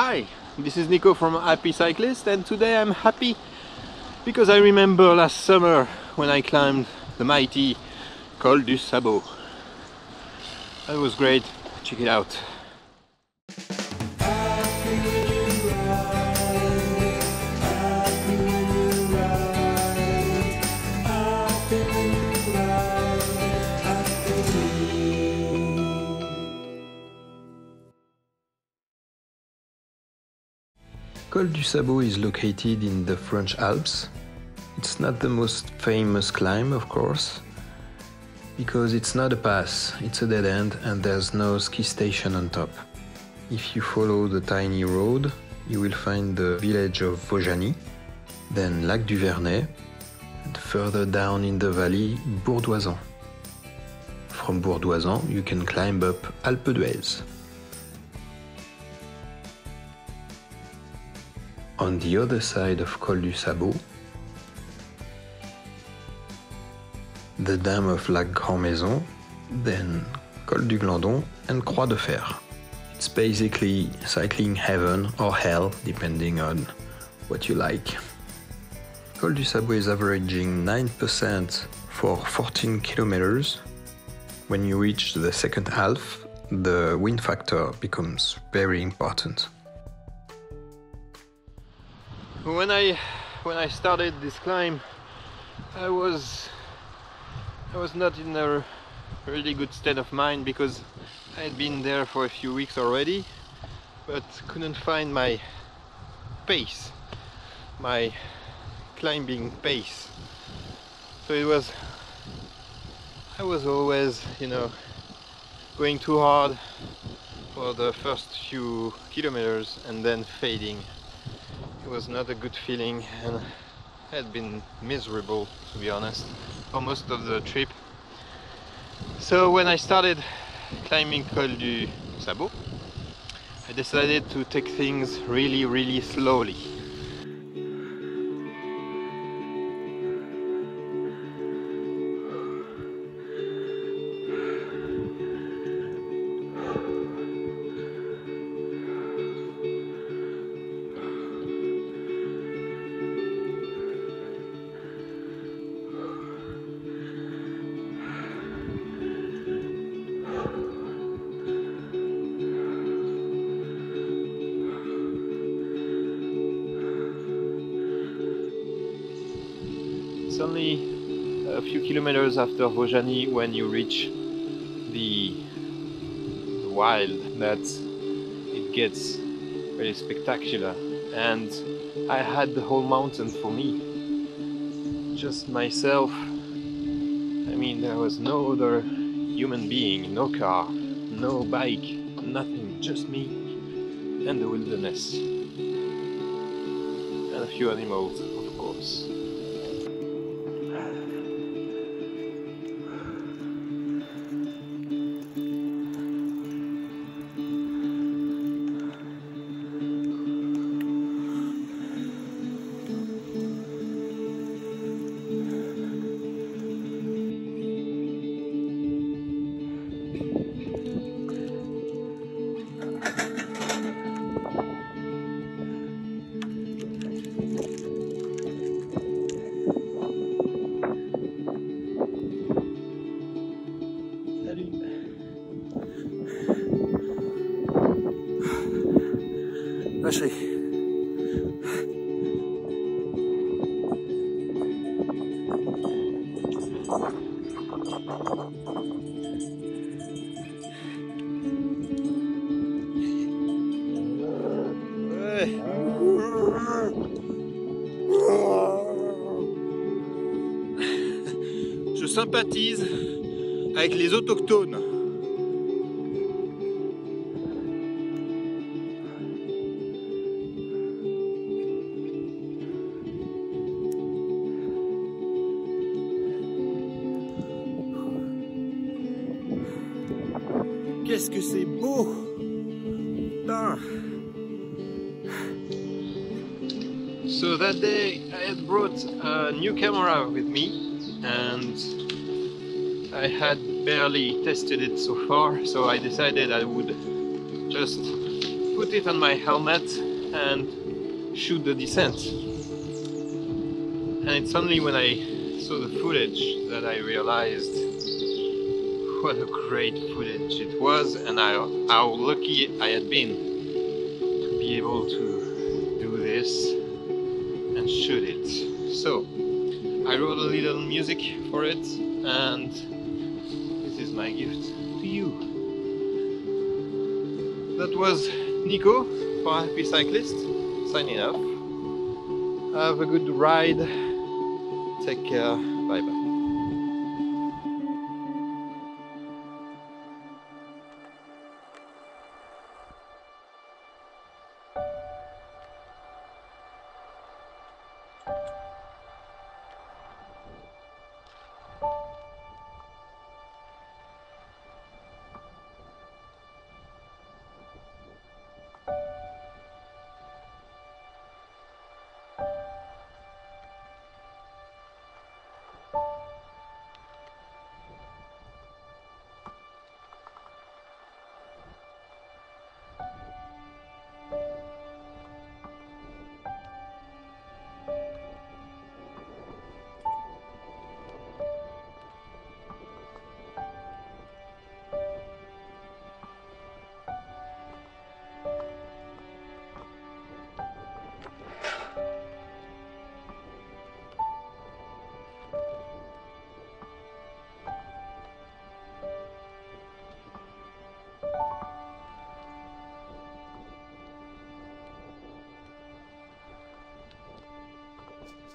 Hi, this is Nico from Happier Cyclist and today I'm happy because I remember last summer when I climbed the mighty Col du Sabot. That was great, check it out. Col du Sabot is located in the French Alps. It's not the most famous climb, of course, because it's not a pass, it's a dead end and there's no ski station on top. If you follow the tiny road, you will find the village of Vaujany, then Lac du Verney, and further down in the valley, Bourg d'Oisans. From Bourg d'Oisans, you can climb up Alpe d'Huez. On the other side of Col du Sabot, the dam of Lac Grand Maison, then Col du Glandon and Croix de Fer. It's basically cycling heaven or hell, depending on what you like. Col du Sabot is averaging 9% for 14 kilometers. When you reach the second half, the wind factor becomes very important when I when I started this climb I was I was not in a really good state of mind because I had been there for a few weeks already but couldn't find my pace my climbing pace. So it was I was always you know going too hard for the first few kilometers and then fading was not a good feeling and had been miserable to be honest for most of the trip. So when I started climbing Col du Sabot I decided to take things really really slowly It's only a few kilometers after Vaujany when you reach the, the wild that it gets very spectacular. And I had the whole mountain for me. Just myself. I mean there was no other human being no car no bike nothing just me and the wilderness and a few animals Je sympathise avec les autochtones. Qu'est-ce que c'est beau Putain So that day I had brought a new camera with me and I had barely tested it so far so I decided I would just put it on my helmet and shoot the descent. And it's only when I saw the footage that I realized what a great footage it was and how, how lucky I had been to be able to do this and shoot it. So I wrote a little music for it and this is my gift to you. That was Nico for Happier Cyclist signing off. Have a good ride. Take care. Bye bye.